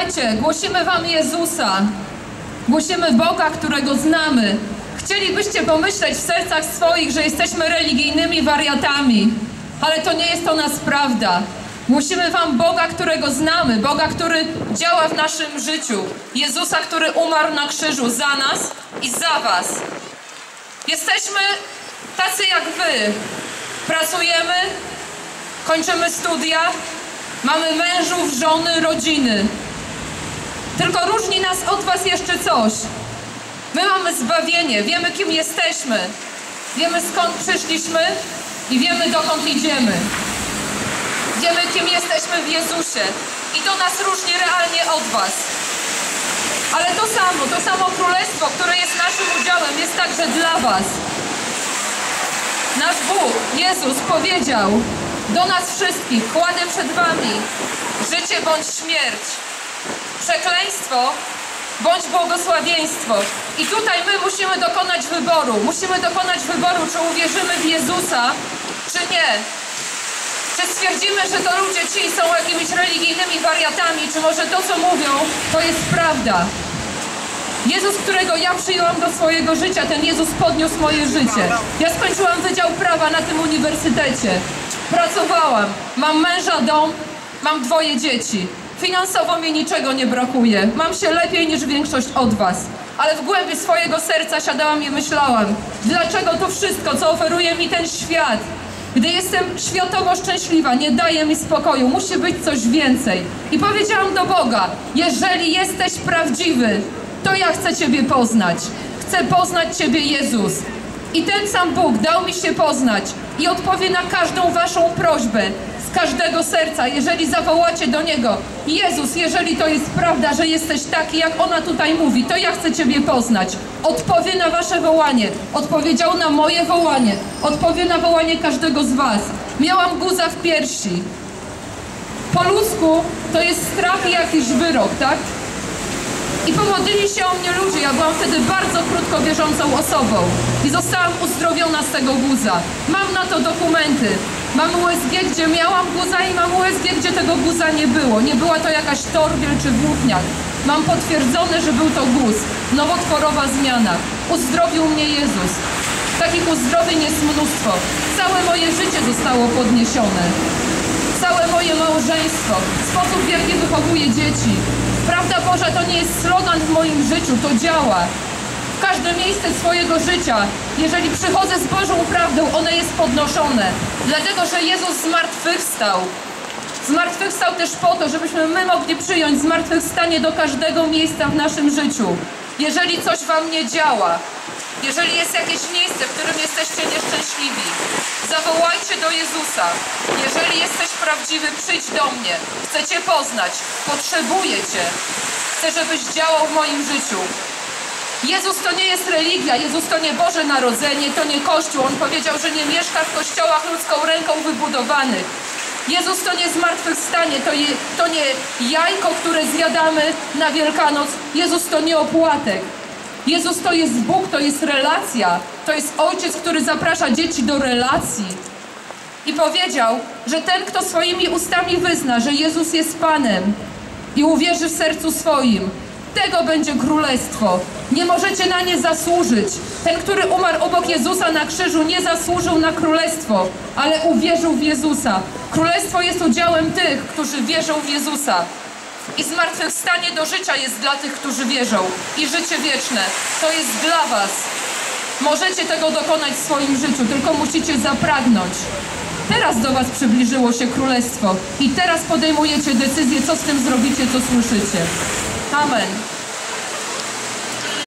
Słuchajcie, głosimy Wam Jezusa. Głosimy Boga, którego znamy. Chcielibyście pomyśleć w sercach swoich, że jesteśmy religijnymi wariatami, ale to nie jest o nas prawda. Głosimy Wam Boga, którego znamy, Boga, który działa w naszym życiu. Jezusa, który umarł na krzyżu za nas i za Was. Jesteśmy tacy jak Wy. Pracujemy, kończymy studia, mamy mężów, żony, rodziny. Tylko różni nas od Was jeszcze coś. My mamy zbawienie, wiemy kim jesteśmy, wiemy skąd przyszliśmy i wiemy dokąd idziemy. Wiemy kim jesteśmy w Jezusie i to nas różni realnie od Was. Ale to samo, to samo królestwo, które jest naszym udziałem, jest także dla Was. Nasz Bóg, Jezus, powiedział do nas wszystkich, kładę przed Wami życie bądź śmierć, przekleństwo bądź błogosławieństwo. I tutaj my musimy dokonać wyboru. Musimy dokonać wyboru, czy uwierzymy w Jezusa, czy nie. Czy stwierdzimy, że to ludzie ci są jakimiś religijnymi wariatami, czy może to, co mówią, to jest prawda. Jezus, którego ja przyjęłam do swojego życia, ten Jezus podniósł moje życie. Ja skończyłam Wydział Prawa na tym uniwersytecie. Pracowałam, mam męża, dom, mam dwoje dzieci. Finansowo mi niczego nie brakuje. Mam się lepiej niż większość od Was. Ale w głębi swojego serca siadałam i myślałam, dlaczego to wszystko, co oferuje mi ten świat, gdy jestem światowo szczęśliwa, nie daje mi spokoju, musi być coś więcej. I powiedziałam do Boga, jeżeli jesteś prawdziwy, to ja chcę Ciebie poznać. Chcę poznać Ciebie, Jezus. I ten sam Bóg dał mi się poznać i odpowie na każdą Waszą prośbę każdego serca, jeżeli zawołacie do Niego. Jezus, jeżeli to jest prawda, że jesteś taki, jak ona tutaj mówi, to ja chcę Ciebie poznać. Odpowie na Wasze wołanie. Odpowiedział na moje wołanie. Odpowie na wołanie każdego z Was. Miałam guza w piersi. Po ludzku to jest strach i jakiś wyrok, tak? I pomodlili się o mnie ludzie. Ja byłam wtedy bardzo krótko wierzącą osobą. I zostałam uzdrowiona z tego guza. Mam na to dokumenty. Mam USG, gdzie miałam guza i mam USG, gdzie tego guza nie było. Nie była to jakaś torbiel czy włókniak. Mam potwierdzone, że był to guz. Nowotworowa zmiana. Uzdrowił mnie Jezus. Takich uzdrowień jest mnóstwo. Całe moje życie zostało podniesione. Całe moje małżeństwo. Sposób, w jaki wychowuję dzieci. Prawda Boża to nie jest slogan w moim życiu, to działa. W każde miejsce swojego życia, jeżeli przychodzę z Bożą prawdą, one jest podnoszone. Dlatego, że Jezus zmartwychwstał. Zmartwychwstał też po to, żebyśmy my mogli przyjąć zmartwychwstanie do każdego miejsca w naszym życiu. Jeżeli coś Wam nie działa, jeżeli jest jakieś miejsce, w którym jesteście nieszczęśliwi, zawołajcie do Jezusa. Jeżeli jesteś prawdziwy, przyjdź do mnie. Chcę Cię poznać. Potrzebuję Cię. Chcę, żebyś działał w moim życiu. Jezus to nie jest religia, Jezus to nie Boże Narodzenie, to nie Kościół. On powiedział, że nie mieszka w kościołach ludzką ręką wybudowanych. Jezus to nie zmartwychwstanie, to, je, to nie jajko, które zjadamy na Wielkanoc. Jezus to nie opłatek. Jezus to jest Bóg, to jest relacja. To jest Ojciec, który zaprasza dzieci do relacji. I powiedział, że ten, kto swoimi ustami wyzna, że Jezus jest Panem i uwierzy w sercu swoim, tego będzie królestwo. Nie możecie na nie zasłużyć. Ten, który umarł obok Jezusa na krzyżu, nie zasłużył na królestwo, ale uwierzył w Jezusa. Królestwo jest udziałem tych, którzy wierzą w Jezusa. I zmartwychwstanie do życia jest dla tych, którzy wierzą. I życie wieczne to jest dla Was. Możecie tego dokonać w swoim życiu, tylko musicie zapragnąć. Teraz do Was przybliżyło się królestwo i teraz podejmujecie decyzję, co z tym zrobicie, co słyszycie. common.